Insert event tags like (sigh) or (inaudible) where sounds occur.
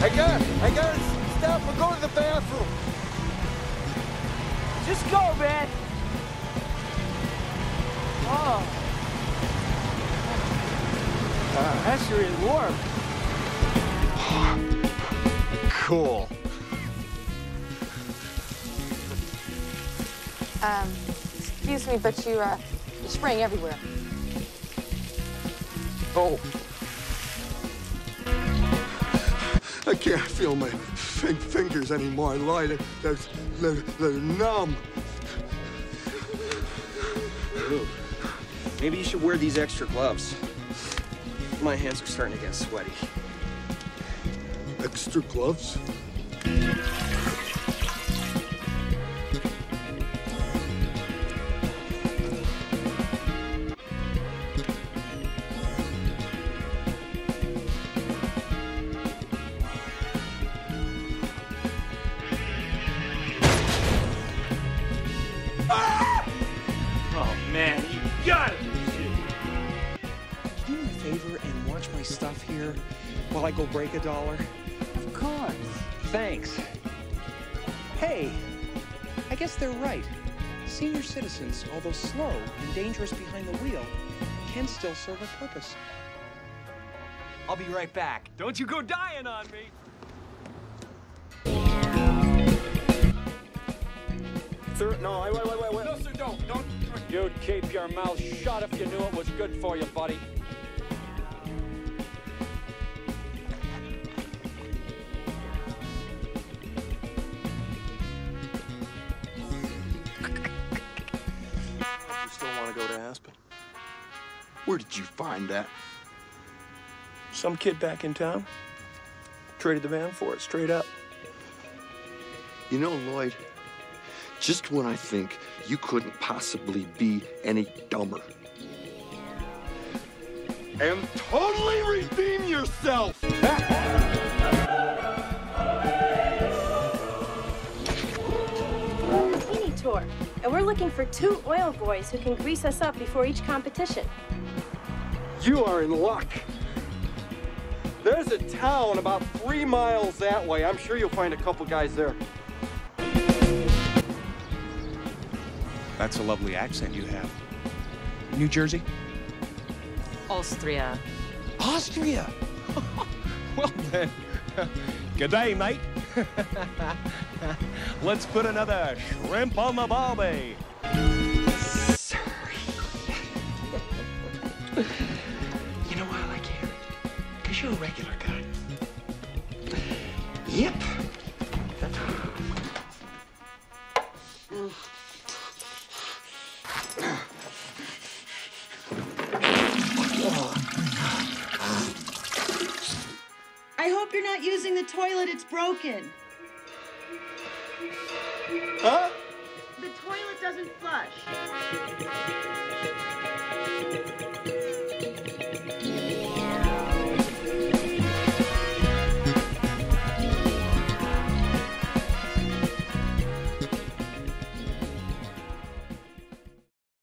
I got I got to stop and go to the bathroom. Just go, man. Oh. Uh, that's really warm. Cool. Um, excuse me, but you, uh, you're spraying everywhere. Oh. I can't feel my fingers anymore. I lie, they're, they're, they're, they're numb. Ooh. Maybe you should wear these extra gloves. My hands are starting to get sweaty. Extra gloves? And my stuff here while I go break a dollar. Of course. Thanks. Hey, I guess they're right. Senior citizens, although slow and dangerous behind the wheel, can still serve a purpose. I'll be right back. Don't you go dying on me. Third, no, wait, wait, wait, wait, wait. No, sir, don't. Don't. You'd keep your mouth shut if you knew it was good for you, buddy. Want to go to Aspen? Where did you find that? Some kid back in town traded the van for it, straight up. You know, Lloyd, just when I think you couldn't possibly be any dumber. And totally redeem yourself! (laughs) and we're looking for two oil boys who can grease us up before each competition. You are in luck. There's a town about three miles that way. I'm sure you'll find a couple guys there. That's a lovely accent you have. New Jersey? Austria. Austria! (laughs) well then, (laughs) good day, mate. (laughs) Let's put another shrimp on the barbie. (laughs) You know why I like Harry? Because you're a regular guy. Yep. The toilet, it's broken. Huh? The toilet doesn't flush.